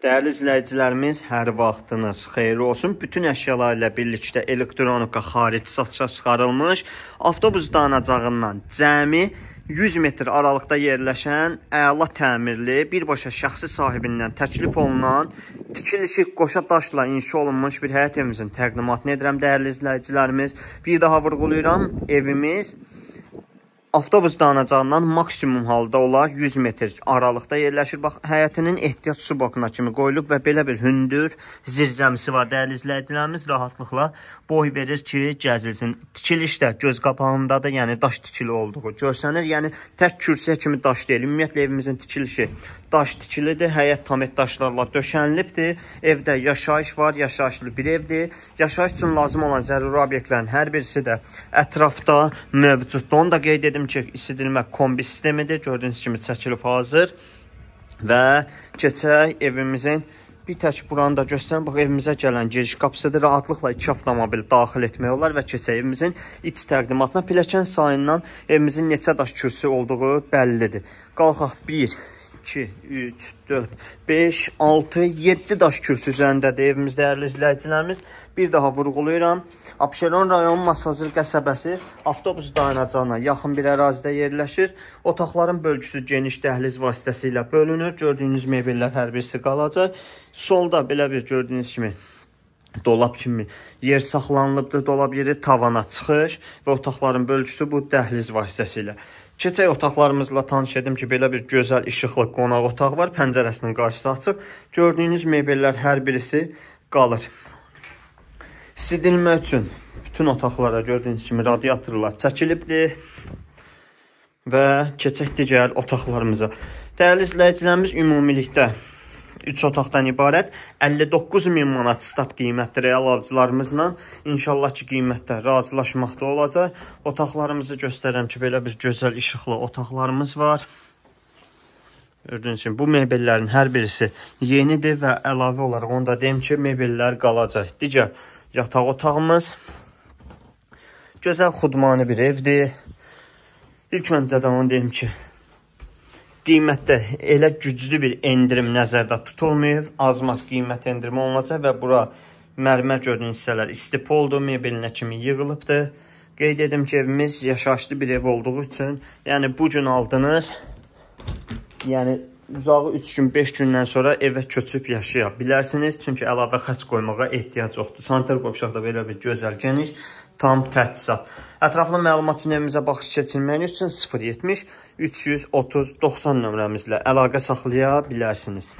Dəyərli izləyicilərimiz, hər vaxtınız xeyirli olsun. Bütün əşyalar ilə birlikdə elektronika xarici satışa çıxarılmış avtobus dayanacağından cəmi 100 metr aralıqda yerləşən əla təmirli, birbaşa şəxsi sahibindən təklif olunan tikilişi qoşa daşla inşa olunmuş bir həyət evimizin təqdimatını edirəm dəyərli izləyicilərimiz. Bir daha vurğulayıram, evimiz avtobus dayanacağından maksimum halda olar 100 metr aralıqda yerləşir. Bax, həyətinin ehtiyat su blokuna kimi qoyulub və belə bir hündür zirzəmisi var. Dəyərli izləyicilərimiz rahatlıqla boy verir ki, gəzilsin. Tikiliş də göz qapağındadır, yəni daş tikili olduğu görsənir. Yəni tək kürsüyə kimi daş deyil. Ümumiyyətlə evimizin tikilişi daş tikilidir. Həyət tamet daşlarla döşənilibdir. Evdə yaşayış var, yaşayışlı bir evdir. Yaşayış üçün lazım olan zəruri obyektlərin hər birisi də ətrafda mövcuddur. Onu da qeyd edim ki, isidilmə kombi sistemidir. Gördüyünüz kimi çəkilib hazır. Və keçək evimizin bir tək buranı da göstərin. Bax evimizə gələn giriş qapısıdır. Rahatlıqla iki avtomobil daxil etmək olar və keçək evimizin iç təqdimatına. Pilləkən sayından evimizin neçə daş kürsü olduğu bəllidir. Qalxaq 1 2, 3, 4, 5, 6, 7 daş kürsü üzərindədir evimiz dəyərli izləyicilərimiz. Bir daha vurğulayıram. Abşeron rayonu Masazır qəsəbəsi avtobus dayanacağına yaxın bir ərazidə yerləşir. Otaqların bölgüsü geniş dəhliz vasitəsilə bölünür. Gördüyünüz mebellər hər birisi qalacaq. Solda belə bir gördüyünüz kimi dolab kimi yer saxlanılıbdır. Dolab yeri tavana çıxış və otaqların bölgüsü bu dəhliz vasitəsilə. Keçək otaqlarımızla tanış edim ki, belə bir gözəl işıqlı qonaq otaq var. Pəncərəsinin qarşısı açıq. Gördüyünüz mebellər hər birisi qalır. Sidilmə üçün bütün otaqlara gördüyünüz kimi radiatorlar çəkilibdir. Və keçək digər otaqlarımıza. Dəyərli izləyicilərimiz ümumilikdə 3 otaqdan ibarət 59 min manat stat qiymətli real alıcılarımızla inşallah ki qiymətdə razılaşmaqda olacaq. Otaqlarımızı göstərirəm ki, belə bir gözəl işıqlı otaqlarımız var. Gördüyünüz kimi bu mebellərin hər birisi yenidir və əlavə olaraq onu da deyim ki, mebellər qalacaq. Digər yataq otağımız gözəl xudmani bir evdir. İlk öncədən onu deyim ki, qiymətdə elə güclü bir endirim nəzərdə tutulmayıb. Az-maz qiymət endirimi olunacaq və bura mərmər gördüyünüz hissələr istipoldur, mebelinə kimi yığılıbdır. Qeyd edim ki, evimiz yaşayışlı bir ev olduğu üçün, yəni bu gün aldınız, yəni uzağı 3 gün, 5 gündən sonra evə köçüb yaşaya bilərsiniz. Çünki əlavə xərc qoymağa ehtiyac yoxdur. Sanitar qovşaqda belə bir gözəl, geniş, tam təchizat. Ətraflı məlumat üçün evimizə baxış keçirməyiniz üçün 070 330 90 nömrəmizlə əlaqə saxlaya bilərsiniz.